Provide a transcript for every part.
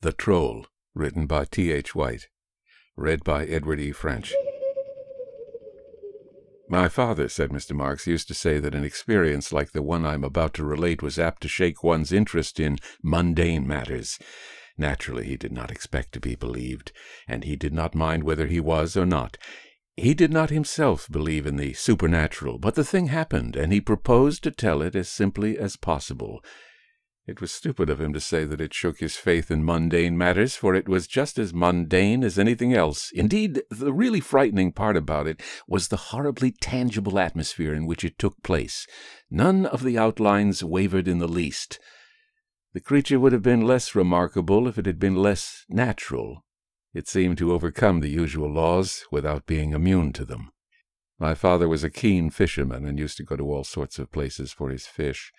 The Troll, written by T. H. White. Read by Edward E. French. My father, said Mr. Marks, used to say that an experience like the one I am about to relate was apt to shake one's interest in mundane matters. Naturally, he did not expect to be believed, and he did not mind whether he was or not. He did not himself believe in the supernatural, but the thing happened, and he proposed to tell it as simply as possible. It was stupid of him to say that it shook his faith in mundane matters, for it was just as mundane as anything else. Indeed, the really frightening part about it was the horribly tangible atmosphere in which it took place. None of the outlines wavered in the least. The creature would have been less remarkable if it had been less natural. It seemed to overcome the usual laws without being immune to them. My father was a keen fisherman and used to go to all sorts of places for his fish.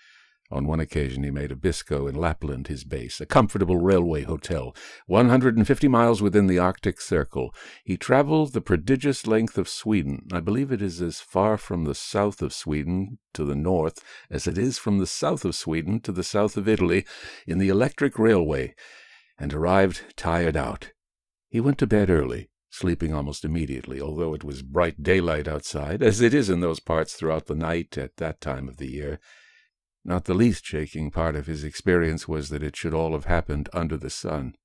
On one occasion he made Abisko in Lapland his base, a comfortable railway hotel, 150 miles within the Arctic Circle. He traveled the prodigious length of Sweden. I believe it is as far from the south of Sweden to the north as it is from the south of Sweden to the south of Italy in the electric railway, and arrived tired out. He went to bed early, sleeping almost immediately, although it was bright daylight outside, as it is in those parts throughout the night at that time of the year. Not the least shaking part of his experience was that it should all have happened under the sun.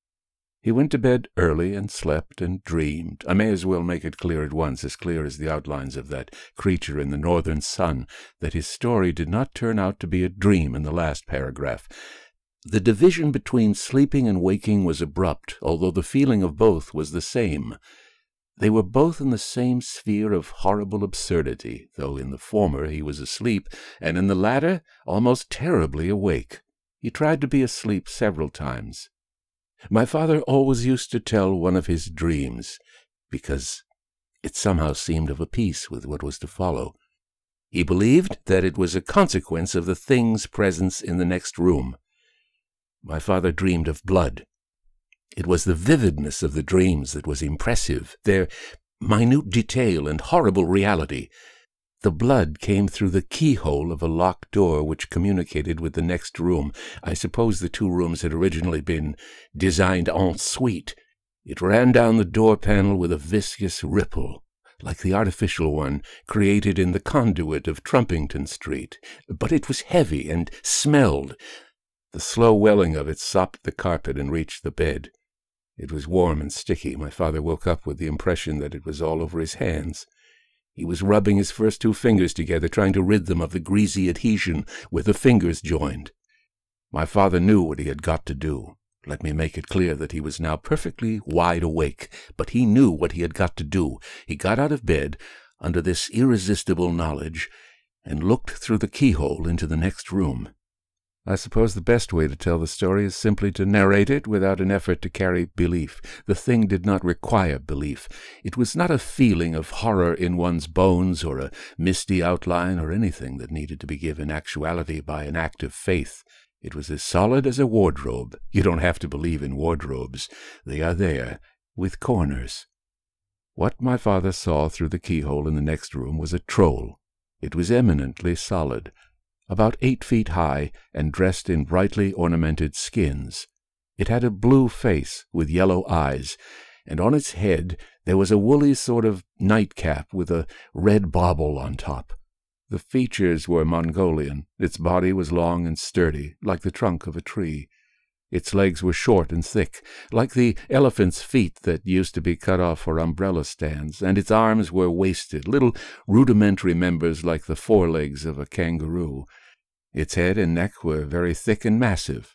He went to bed early and slept and dreamed. I may as well make it clear at once, as clear as the outlines of that creature in the northern sun, that his story did not turn out to be a dream in the last paragraph. The division between sleeping and waking was abrupt, although the feeling of both was the same. They were both in the same sphere of horrible absurdity, though in the former he was asleep, and in the latter almost terribly awake. He tried to be asleep several times. My father always used to tell one of his dreams, because it somehow seemed of a piece with what was to follow. He believed that it was a consequence of the thing's presence in the next room. My father dreamed of blood, it was the vividness of the dreams that was impressive, their minute detail and horrible reality. The blood came through the keyhole of a locked door which communicated with the next room. I suppose the two rooms had originally been designed en suite. It ran down the door panel with a viscous ripple, like the artificial one created in the conduit of Trumpington Street, but it was heavy and smelled. The slow welling of it sopped the carpet and reached the bed. It was warm and sticky. My father woke up with the impression that it was all over his hands. He was rubbing his first two fingers together, trying to rid them of the greasy adhesion where the fingers joined. My father knew what he had got to do. Let me make it clear that he was now perfectly wide awake, but he knew what he had got to do. He got out of bed under this irresistible knowledge and looked through the keyhole into the next room. I suppose the best way to tell the story is simply to narrate it without an effort to carry belief. The thing did not require belief. It was not a feeling of horror in one's bones or a misty outline or anything that needed to be given actuality by an act of faith. It was as solid as a wardrobe. You don't have to believe in wardrobes. They are there, with corners. What my father saw through the keyhole in the next room was a troll. It was eminently solid about eight feet high and dressed in brightly ornamented skins. It had a blue face with yellow eyes, and on its head there was a woolly sort of nightcap with a red bauble on top. The features were Mongolian. Its body was long and sturdy, like the trunk of a tree. Its legs were short and thick, like the elephant's feet that used to be cut off for umbrella stands, and its arms were wasted, little rudimentary members like the forelegs of a kangaroo. Its head and neck were very thick and massive.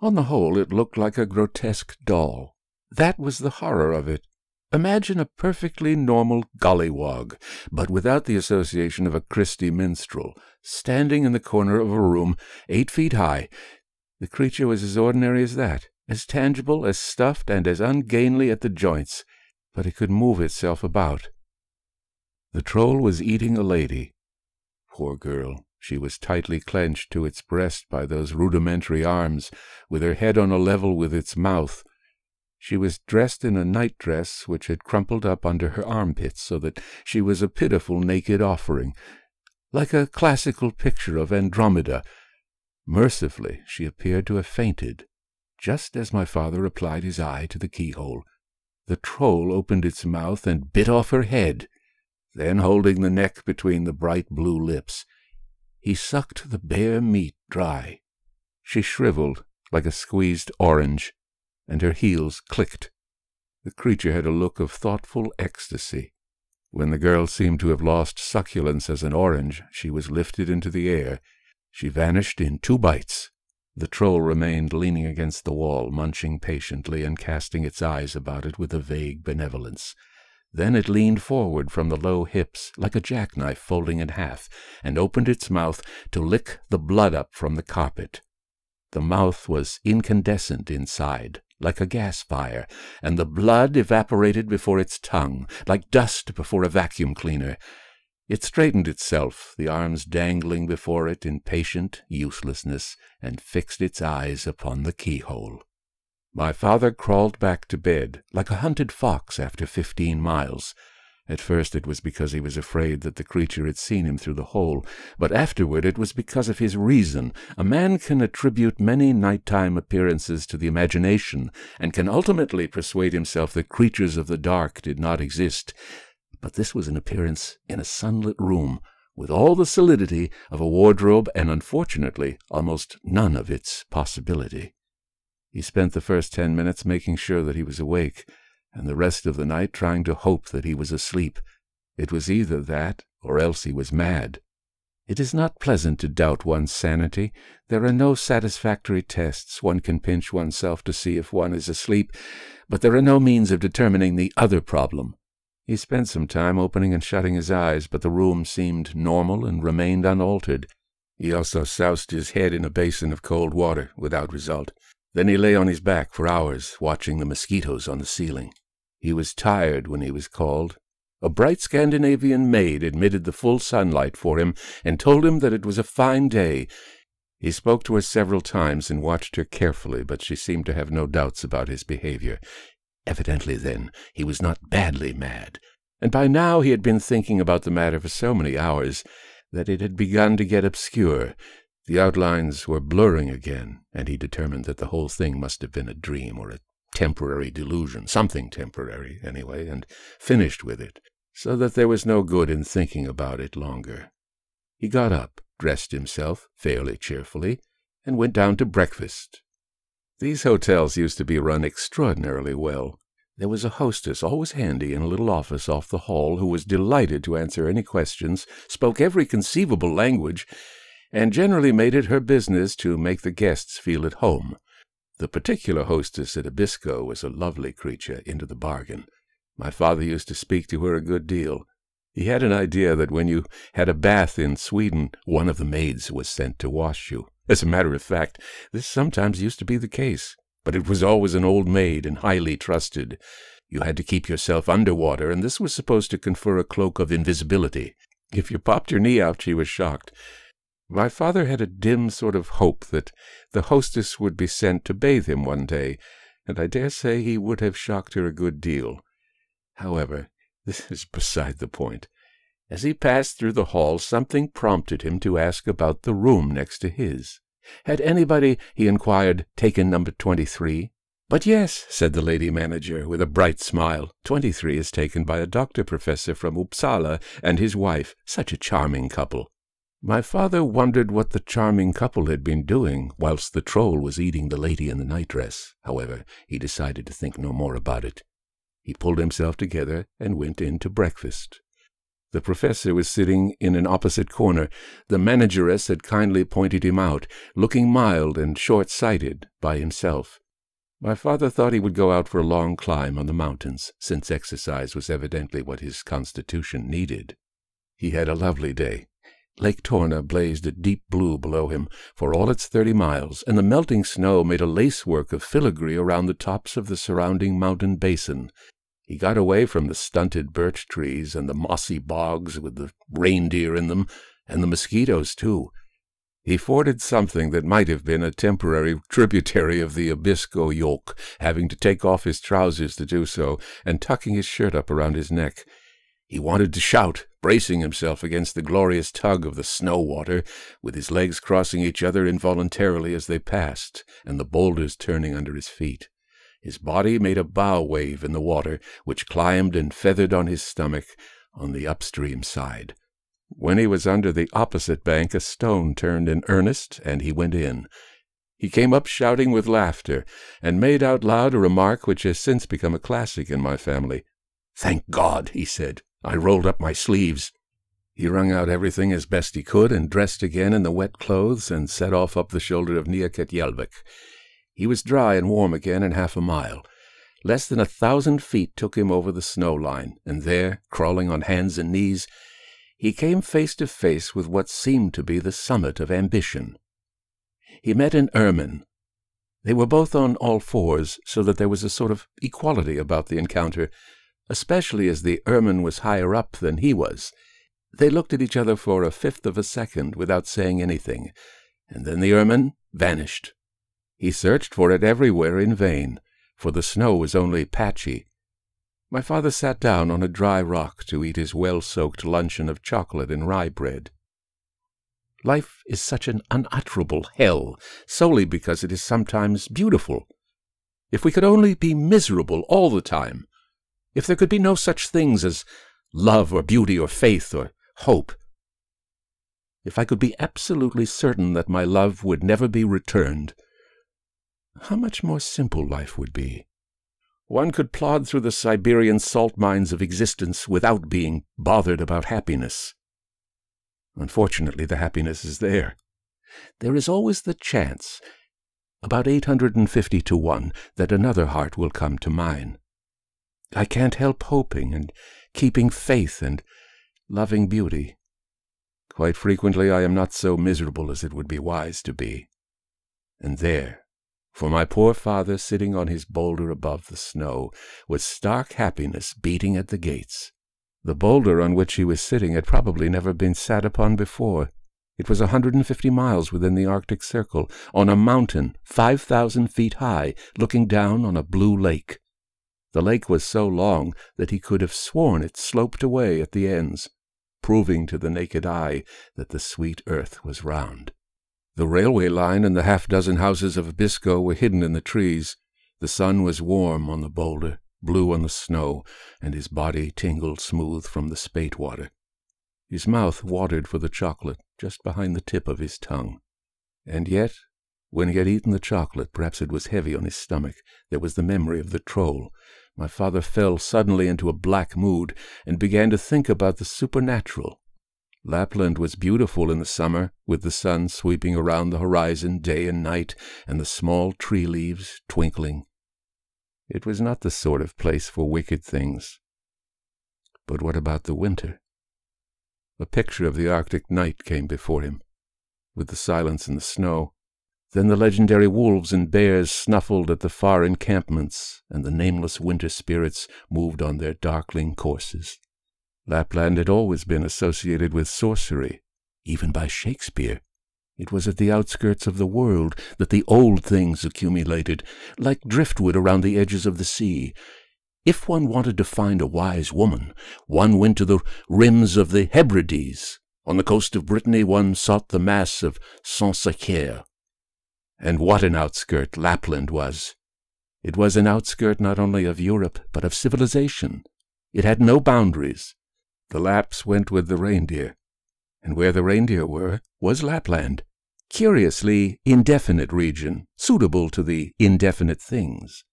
On the whole, it looked like a grotesque doll. That was the horror of it. Imagine a perfectly normal gollywog, but without the association of a Christy minstrel, standing in the corner of a room eight feet high, the creature was as ordinary as that, as tangible, as stuffed, and as ungainly at the joints, but it could move itself about. The troll was eating a lady. Poor girl, she was tightly clenched to its breast by those rudimentary arms, with her head on a level with its mouth. She was dressed in a night-dress which had crumpled up under her armpits so that she was a pitiful naked offering, like a classical picture of Andromeda, Mercifully, she appeared to have fainted. just as my father applied his eye to the keyhole. The troll opened its mouth and bit off her head. Then, holding the neck between the bright blue lips, he sucked the bare meat dry. She shriveled like a squeezed orange, and her heels clicked. The creature had a look of thoughtful ecstasy. When the girl seemed to have lost succulence as an orange, she was lifted into the air. She vanished in two bites. The troll remained leaning against the wall, munching patiently and casting its eyes about it with a vague benevolence. Then it leaned forward from the low hips, like a jackknife folding in half, and opened its mouth to lick the blood up from the carpet. The mouth was incandescent inside, like a gas fire, and the blood evaporated before its tongue, like dust before a vacuum cleaner. It straightened itself, the arms dangling before it in patient uselessness, and fixed its eyes upon the keyhole. My father crawled back to bed, like a hunted fox after fifteen miles. At first it was because he was afraid that the creature had seen him through the hole, but afterward it was because of his reason. A man can attribute many nighttime appearances to the imagination, and can ultimately persuade himself that creatures of the dark did not exist but this was an appearance in a sunlit room, with all the solidity of a wardrobe and, unfortunately, almost none of its possibility. He spent the first ten minutes making sure that he was awake, and the rest of the night trying to hope that he was asleep. It was either that, or else he was mad. It is not pleasant to doubt one's sanity. There are no satisfactory tests. One can pinch oneself to see if one is asleep, but there are no means of determining the other problem, he spent some time opening and shutting his eyes, but the room seemed normal and remained unaltered. He also soused his head in a basin of cold water, without result. Then he lay on his back for hours, watching the mosquitoes on the ceiling. He was tired when he was called. A bright Scandinavian maid admitted the full sunlight for him and told him that it was a fine day. He spoke to her several times and watched her carefully, but she seemed to have no doubts about his behavior. Evidently, then, he was not badly mad, and by now he had been thinking about the matter for so many hours that it had begun to get obscure. The outlines were blurring again, and he determined that the whole thing must have been a dream or a temporary delusion, something temporary, anyway, and finished with it, so that there was no good in thinking about it longer. He got up, dressed himself fairly cheerfully, and went down to breakfast these hotels used to be run extraordinarily well. There was a hostess always handy in a little office off the hall who was delighted to answer any questions, spoke every conceivable language, and generally made it her business to make the guests feel at home. The particular hostess at Abisko was a lovely creature into the bargain. My father used to speak to her a good deal. He had an idea that when you had a bath in Sweden, one of the maids was sent to wash you. As a matter of fact, this sometimes used to be the case, but it was always an old maid and highly trusted. You had to keep yourself under water, and this was supposed to confer a cloak of invisibility. If you popped your knee out, she was shocked. My father had a dim sort of hope that the hostess would be sent to bathe him one day, and I dare say he would have shocked her a good deal. However, this is beside the point. As he passed through the hall, something prompted him to ask about the room next to his. Had anybody, he inquired, taken number twenty-three? But yes, said the lady manager, with a bright smile. Twenty-three is taken by a doctor professor from Uppsala and his wife, such a charming couple. My father wondered what the charming couple had been doing whilst the troll was eating the lady in the nightdress. However, he decided to think no more about it. He pulled himself together and went in to breakfast. The professor was sitting in an opposite corner. The manageress had kindly pointed him out, looking mild and short-sighted by himself. My father thought he would go out for a long climb on the mountains, since exercise was evidently what his constitution needed. He had a lovely day. Lake Torna blazed a deep blue below him for all its thirty miles, and the melting snow made a lacework of filigree around the tops of the surrounding mountain basin, he got away from the stunted birch trees and the mossy bogs with the reindeer in them, and the mosquitoes, too. He forded something that might have been a temporary tributary of the Abiskojokk, having to take off his trousers to do so, and tucking his shirt up around his neck. He wanted to shout, bracing himself against the glorious tug of the snow water, with his legs crossing each other involuntarily as they passed, and the boulders turning under his feet. His body made a bow wave in the water, which climbed and feathered on his stomach on the upstream side. When he was under the opposite bank, a stone turned in earnest, and he went in. He came up shouting with laughter, and made out loud a remark which has since become a classic in my family. Thank God, he said. I rolled up my sleeves. He wrung out everything as best he could, and dressed again in the wet clothes, and set off up the shoulder of Nyaketjelvik. He was dry and warm again in half a mile. Less than a thousand feet took him over the snow line, and there, crawling on hands and knees, he came face to face with what seemed to be the summit of ambition. He met an ermine. They were both on all fours, so that there was a sort of equality about the encounter, especially as the ermine was higher up than he was. They looked at each other for a fifth of a second without saying anything, and then the ermine vanished. He searched for it everywhere in vain, for the snow was only patchy, my father sat down on a dry rock to eat his well-soaked luncheon of chocolate and rye bread. Life is such an unutterable hell, solely because it is sometimes beautiful. If we could only be miserable all the time, if there could be no such things as love or beauty or faith or hope, if I could be absolutely certain that my love would never be returned, how much more simple life would be. One could plod through the Siberian salt mines of existence without being bothered about happiness. Unfortunately, the happiness is there. There is always the chance, about 850 to 1, that another heart will come to mine. I can't help hoping and keeping faith and loving beauty. Quite frequently I am not so miserable as it would be wise to be. And there, for my poor father sitting on his boulder above the snow, with stark happiness beating at the gates. The boulder on which he was sitting had probably never been sat upon before. It was a hundred and fifty miles within the Arctic Circle, on a mountain five thousand feet high, looking down on a blue lake. The lake was so long that he could have sworn it sloped away at the ends, proving to the naked eye that the sweet earth was round. The railway line and the half dozen houses of Abisko were hidden in the trees. The sun was warm on the boulder, blue on the snow, and his body tingled smooth from the spate water. His mouth watered for the chocolate just behind the tip of his tongue. And yet, when he had eaten the chocolate, perhaps it was heavy on his stomach, there was the memory of the troll. My father fell suddenly into a black mood and began to think about the supernatural. Lapland was beautiful in the summer, with the sun sweeping around the horizon day and night, and the small tree leaves twinkling. It was not the sort of place for wicked things. But what about the winter? A picture of the Arctic night came before him, with the silence and the snow. Then the legendary wolves and bears snuffled at the far encampments, and the nameless winter spirits moved on their darkling courses. Lapland had always been associated with sorcery, even by Shakespeare. It was at the outskirts of the world that the old things accumulated, like driftwood around the edges of the sea. If one wanted to find a wise woman, one went to the rims of the Hebrides. On the coast of Brittany, one sought the mass of Saint-Secaire. And what an outskirt Lapland was! It was an outskirt not only of Europe, but of civilization. It had no boundaries. The Lapps went with the reindeer, and where the reindeer were was Lapland. Curiously indefinite region, suitable to the indefinite things.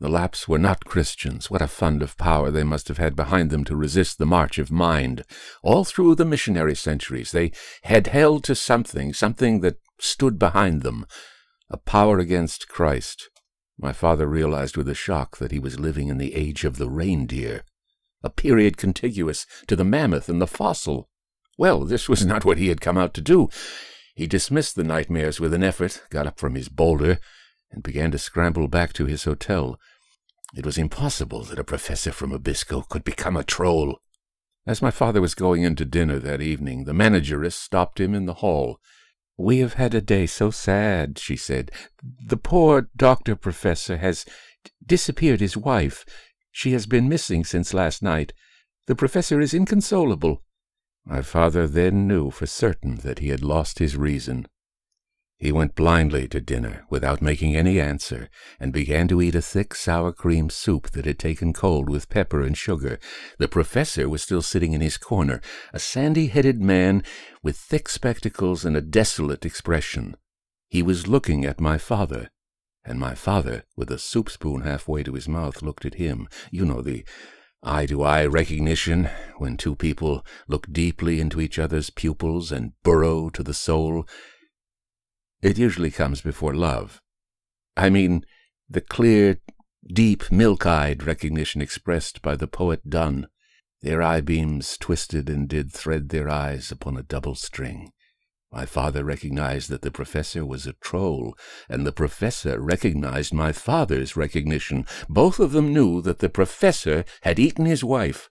The Lapps were not Christians. What a fund of power they must have had behind them to resist the march of mind. All through the missionary centuries, they had held to something, something that stood behind them, a power against Christ. My father realized with a shock that he was living in the age of the reindeer a period contiguous to the mammoth and the fossil. Well, this was not what he had come out to do. He dismissed the nightmares with an effort, got up from his boulder, and began to scramble back to his hotel. It was impossible that a professor from Abisko could become a troll. As my father was going in to dinner that evening, the manageress stopped him in the hall. We have had a day so sad, she said. The poor doctor professor has disappeared his wife. She has been missing since last night. The professor is inconsolable. My father then knew for certain that he had lost his reason. He went blindly to dinner without making any answer, and began to eat a thick sour cream soup that had taken cold with pepper and sugar. The professor was still sitting in his corner, a sandy-headed man with thick spectacles and a desolate expression. He was looking at my father, and my father, with a soup spoon halfway to his mouth, looked at him. You know the eye-to-eye recognition, when two people look deeply into each other's pupils and burrow to the soul. It usually comes before love. I mean, the clear, deep, milk-eyed recognition expressed by the poet Donne. Their eye-beams twisted and did thread their eyes upon a double string. My father recognized that the professor was a troll, and the professor recognized my father's recognition. Both of them knew that the professor had eaten his wife.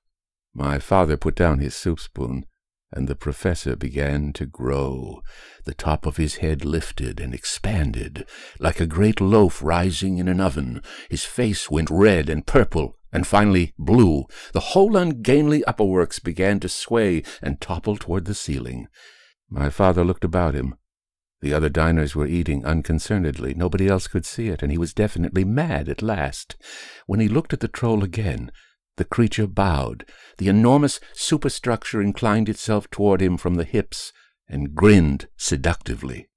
My father put down his soup spoon and the professor began to grow. The top of his head lifted and expanded, like a great loaf rising in an oven. His face went red and purple, and finally blue. The whole ungainly upperworks began to sway and topple toward the ceiling. My father looked about him. The other diners were eating unconcernedly. Nobody else could see it, and he was definitely mad at last. When he looked at the troll again, the creature bowed. The enormous superstructure inclined itself toward him from the hips and grinned seductively.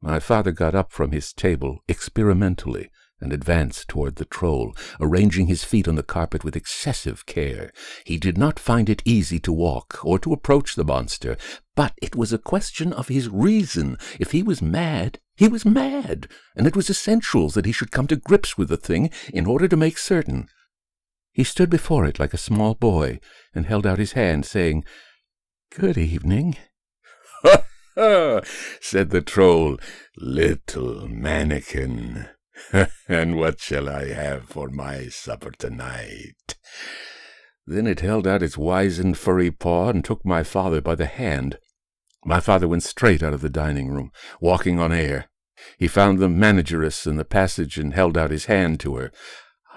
My father got up from his table experimentally and advanced toward the troll, arranging his feet on the carpet with excessive care. He did not find it easy to walk or to approach the monster, but it was a question of his reason. If he was mad, he was mad, and it was essential that he should come to grips with the thing in order to make certain. He stood before it like a small boy and held out his hand, saying, Good evening. Ha ha! said the troll, little mannikin. and what shall I have for my supper tonight? Then it held out its wizened furry paw and took my father by the hand. My father went straight out of the dining room, walking on air. He found the manageress in the passage and held out his hand to her.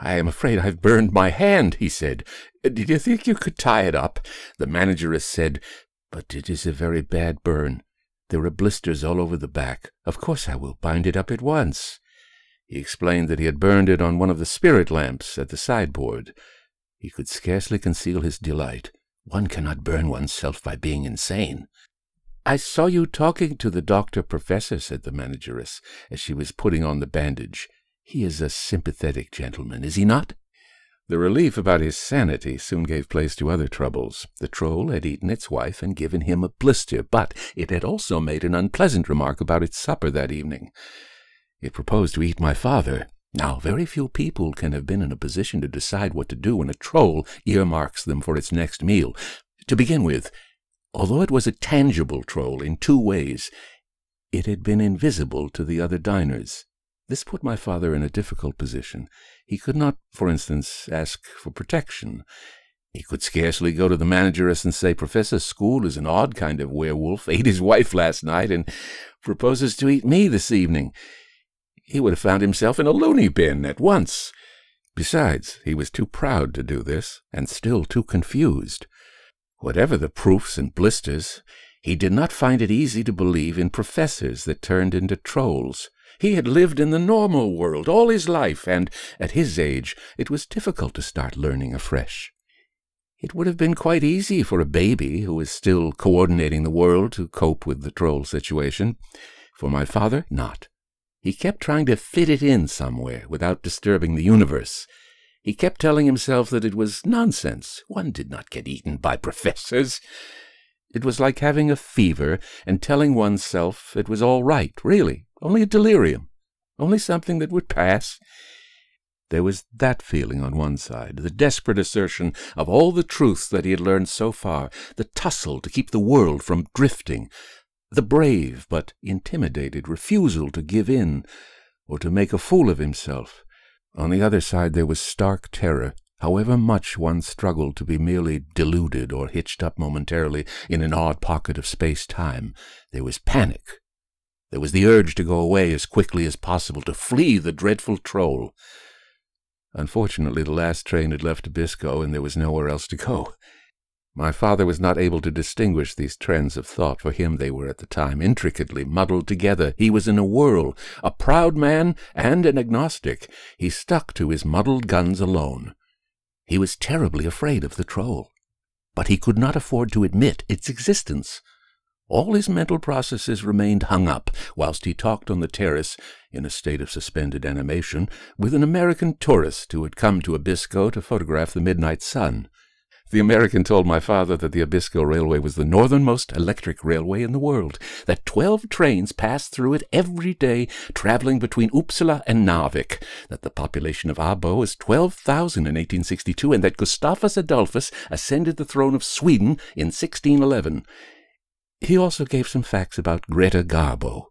I am afraid I've burned my hand, he said. Did you think you could tie it up? The manageress said, But it is a very bad burn. There are blisters all over the back. Of course I will bind it up at once. He explained that he had burned it on one of the spirit lamps at the sideboard. He could scarcely conceal his delight. One cannot burn oneself by being insane. I saw you talking to the doctor professor, said the manageress, as she was putting on the bandage. He is a sympathetic gentleman, is he not? The relief about his sanity soon gave place to other troubles. The troll had eaten its wife and given him a blister, but it had also made an unpleasant remark about its supper that evening. It proposed to eat my father. Now, very few people can have been in a position to decide what to do when a troll earmarks them for its next meal. To begin with, although it was a tangible troll in two ways, it had been invisible to the other diners. This put my father in a difficult position. He could not, for instance, ask for protection. He could scarcely go to the manageress and say, Professor School is an odd kind of werewolf, ate his wife last night, and proposes to eat me this evening. He would have found himself in a loony bin at once. Besides, he was too proud to do this, and still too confused. Whatever the proofs and blisters, he did not find it easy to believe in professors that turned into trolls. He had lived in the normal world all his life, and at his age it was difficult to start learning afresh. It would have been quite easy for a baby who was still coordinating the world to cope with the troll situation. For my father, not. He kept trying to fit it in somewhere without disturbing the universe. He kept telling himself that it was nonsense. One did not get eaten by professors. It was like having a fever and telling oneself it was all right, really, only a delirium, only something that would pass. There was that feeling on one side, the desperate assertion of all the truths that he had learned so far, the tussle to keep the world from drifting, the brave but intimidated refusal to give in or to make a fool of himself. On the other side there was stark terror, however much one struggled to be merely deluded or hitched up momentarily in an odd pocket of space-time. There was panic, there was the urge to go away as quickly as possible, to flee the dreadful troll. Unfortunately, the last train had left Abisko, and there was nowhere else to go. My father was not able to distinguish these trends of thought. For him, they were at the time intricately muddled together. He was in a whirl, a proud man and an agnostic. He stuck to his muddled guns alone. He was terribly afraid of the troll, but he could not afford to admit its existence. All his mental processes remained hung up whilst he talked on the terrace, in a state of suspended animation, with an American tourist who had come to Abisko to photograph the midnight sun. The American told my father that the Abisko Railway was the northernmost electric railway in the world, that twelve trains passed through it every day, traveling between Uppsala and Narvik, that the population of Abo was 12,000 in 1862, and that Gustavus Adolphus ascended the throne of Sweden in 1611. He also gave some facts about Greta Garbo,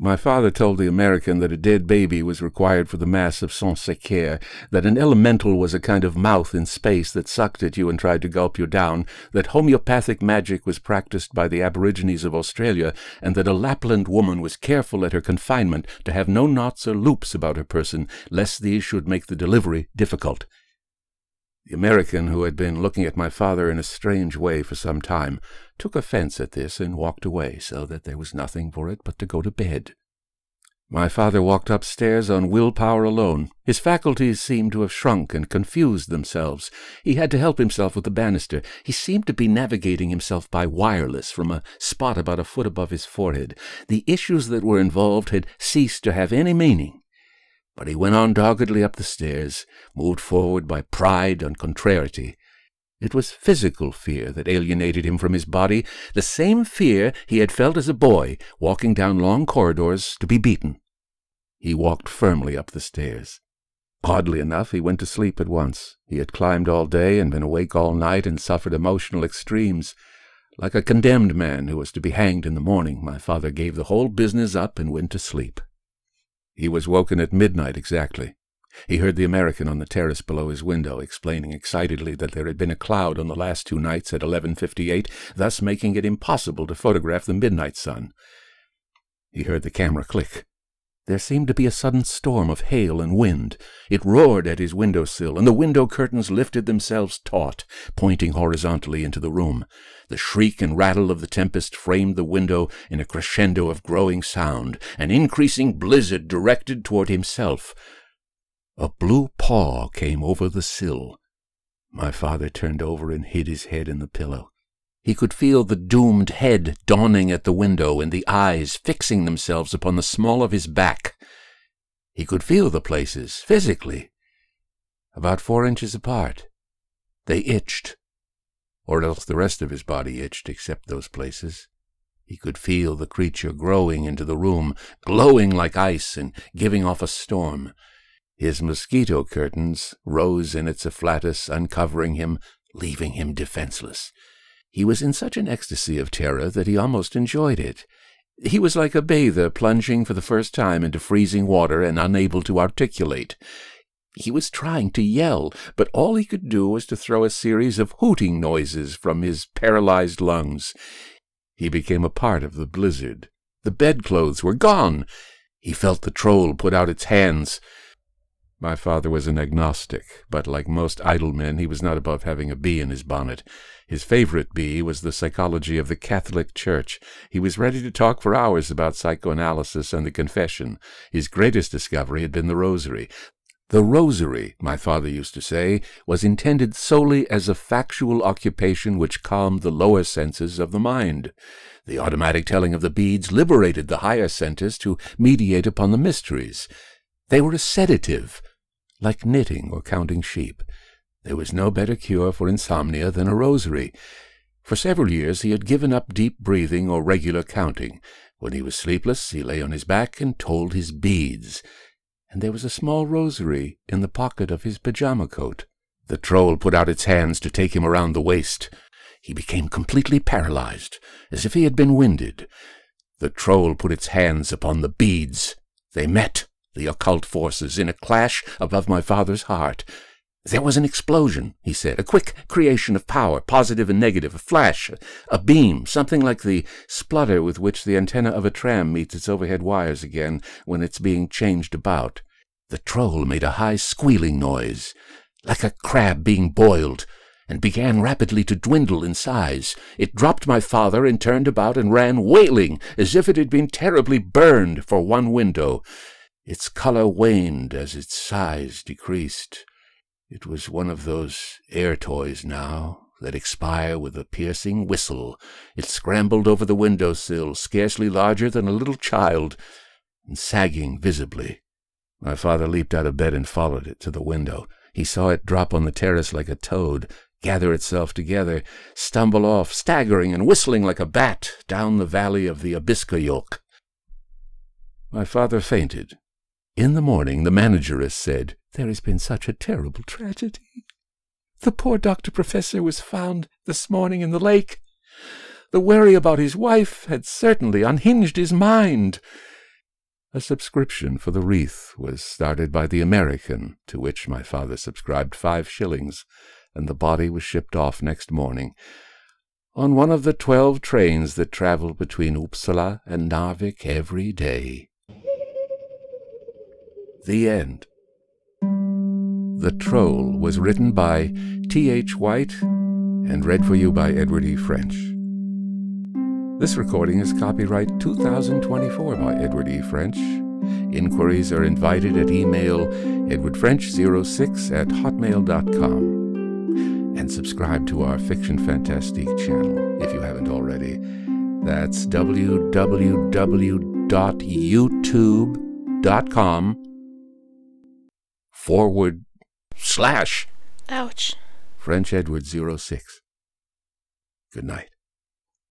my father told the American that a dead baby was required for the Mass of Saint Secaire, that an elemental was a kind of mouth in space that sucked at you and tried to gulp you down, that homeopathic magic was practiced by the Aborigines of Australia, and that a Lapland woman was careful at her confinement to have no knots or loops about her person, lest these should make the delivery difficult. The American, who had been looking at my father in a strange way for some time, took offense at this and walked away, so that there was nothing for it but to go to bed. My father walked upstairs on willpower alone. His faculties seemed to have shrunk and confused themselves. He had to help himself with the banister. He seemed to be navigating himself by wireless from a spot about a foot above his forehead. The issues that were involved had ceased to have any meaning. But he went on doggedly up the stairs, moved forward by pride and contrariety. It was physical fear that alienated him from his body, the same fear he had felt as a boy, walking down long corridors to be beaten. He walked firmly up the stairs. Oddly enough, he went to sleep at once. He had climbed all day and been awake all night and suffered emotional extremes. Like a condemned man who was to be hanged in the morning, my father gave the whole business up and went to sleep. He was woken at midnight exactly. He heard the American on the terrace below his window explaining excitedly that there had been a cloud on the last two nights at 11.58, thus making it impossible to photograph the midnight sun. He heard the camera click. There seemed to be a sudden storm of hail and wind. It roared at his window sill, and the window curtains lifted themselves taut, pointing horizontally into the room. The shriek and rattle of the tempest framed the window in a crescendo of growing sound, an increasing blizzard directed toward himself. A blue paw came over the sill. My father turned over and hid his head in the pillow. He could feel the doomed head dawning at the window and the eyes fixing themselves upon the small of his back. He could feel the places, physically, about four inches apart. They itched, or else the rest of his body itched except those places. He could feel the creature growing into the room, glowing like ice and giving off a storm. His mosquito curtains rose in its afflatus, uncovering him, leaving him defenseless. He was in such an ecstasy of terror that he almost enjoyed it. He was like a bather plunging for the first time into freezing water and unable to articulate. He was trying to yell, but all he could do was to throw a series of hooting noises from his paralyzed lungs. He became a part of the blizzard. The bedclothes were gone. He felt the troll put out its hands. My father was an agnostic, but like most idle men, he was not above having a bee in his bonnet. His favorite bee was the psychology of the Catholic Church. He was ready to talk for hours about psychoanalysis and the confession. His greatest discovery had been the rosary. The rosary, my father used to say, was intended solely as a factual occupation which calmed the lower senses of the mind. The automatic telling of the beads liberated the higher centers to mediate upon the mysteries. They were a sedative, like knitting or counting sheep. There was no better cure for insomnia than a rosary. For several years he had given up deep breathing or regular counting. When he was sleepless, he lay on his back and told his beads. And there was a small rosary in the pocket of his pajama coat. The troll put out its hands to take him around the waist. He became completely paralyzed, as if he had been winded. The troll put its hands upon the beads. They met the occult forces in a clash above my father's heart. There was an explosion, he said, a quick creation of power, positive and negative, a flash, a beam, something like the splutter with which the antenna of a tram meets its overhead wires again when it's being changed about. The troll made a high squealing noise, like a crab being boiled, and began rapidly to dwindle in size. It dropped my father and turned about and ran wailing as if it had been terribly burned for one window. Its color waned as its size decreased. It was one of those air toys now that expire with a piercing whistle. It scrambled over the window sill, scarcely larger than a little child, and sagging visibly. My father leaped out of bed and followed it to the window. He saw it drop on the terrace like a toad, gather itself together, stumble off, staggering and whistling like a bat, down the valley of the Abiskojokk. My father fainted. In the morning the manageress said, There has been such a terrible tragedy. The poor doctor professor was found this morning in the lake. The worry about his wife had certainly unhinged his mind. A subscription for the wreath was started by the American, to which my father subscribed five shillings, and the body was shipped off next morning on one of the twelve trains that travel between Uppsala and Narvik every day. The End. The Troll was written by T. H. White and read for you by Edward E. French. This recording is copyright 2024 by Edward E. French. Inquiries are invited at email edwardfrench06 at hotmail.com. And subscribe to our Fiction Fantastique channel if you haven't already. That's www.youtube.com forward slash Ouch. French Edward 06. Good night.